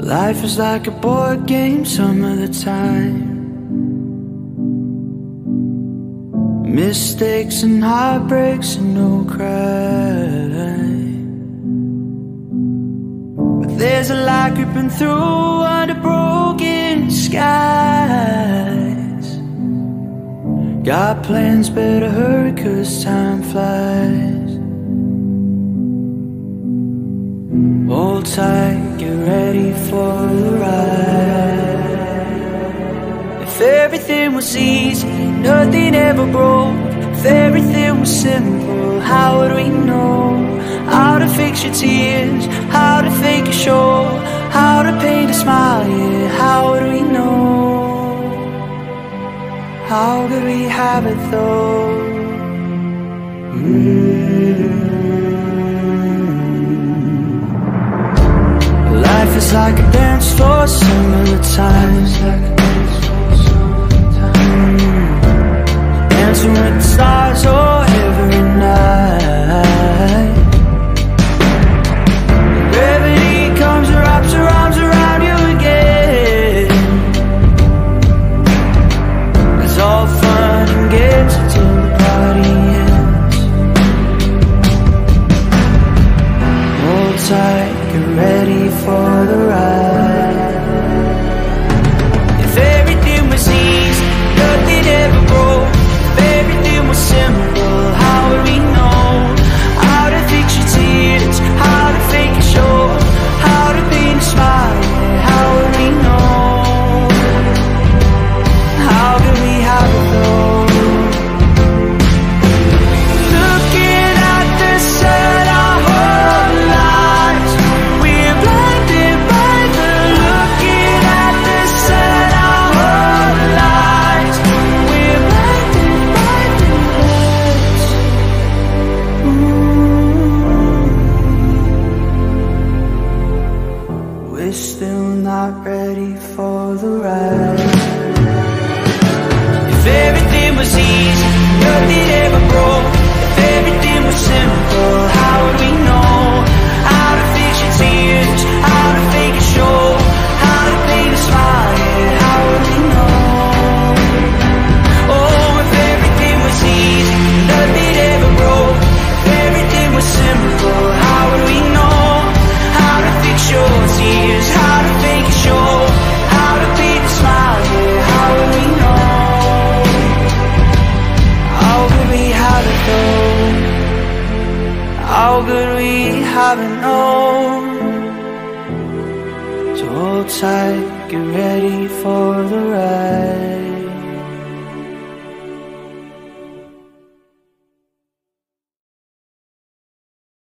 Life is like a board game some of the time. Mistakes and heartbreaks and no crime. But there's a light creeping through under broken skies. Got plans, better hurry, cause time flies. Get ready for the ride. If everything was easy, nothing ever broke. If everything was simple, how would we know? How to fix your tears, how to fake a show, how to paint a smile, yeah, how would we know? How could we have it though? Mm. Life is like a dance floor some of the time. Dancing with the stars oh for the ride. Still not ready for the ride Could we have it known? So hold tight, get ready for the ride.